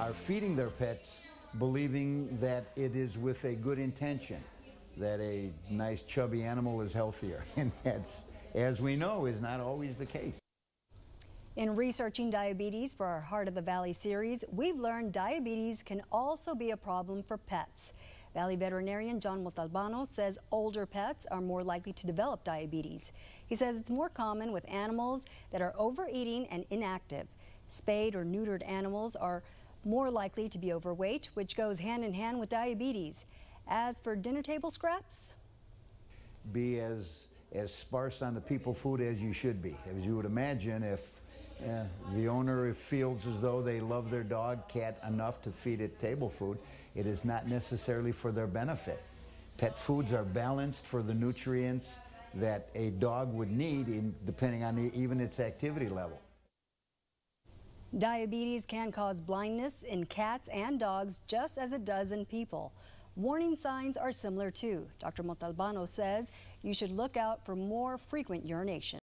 are feeding their pets believing that it is with a good intention that a nice chubby animal is healthier. And that's, as we know, is not always the case. In researching diabetes for our Heart of the Valley series, we've learned diabetes can also be a problem for pets. Valley veterinarian John Montalbano says older pets are more likely to develop diabetes. He says it's more common with animals that are overeating and inactive. Spayed or neutered animals are more likely to be overweight, which goes hand in hand with diabetes. As for dinner table scraps, be as as sparse on the people food as you should be. As you would imagine, if uh, the owner feels as though they love their dog, cat enough to feed it table food, it is not necessarily for their benefit. Pet foods are balanced for the nutrients that a dog would need in, depending on the, even its activity level. Diabetes can cause blindness in cats and dogs just as it does in people. Warning signs are similar too. Dr. Montalbano says you should look out for more frequent urination.